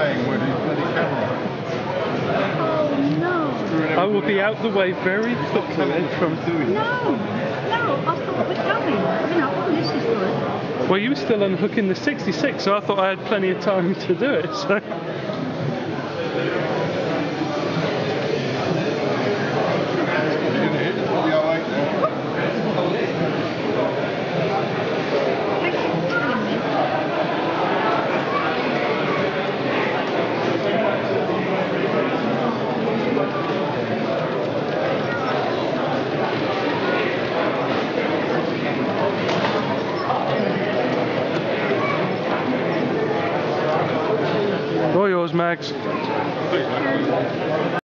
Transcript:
flying with his bloody camera. Oh, I will be out the way very quickly. from doing No, no, I thought we're going. You know, oh, this is good. Well, you were still unhooking the 66, so I thought I had plenty of time to do it. So. All yours, you.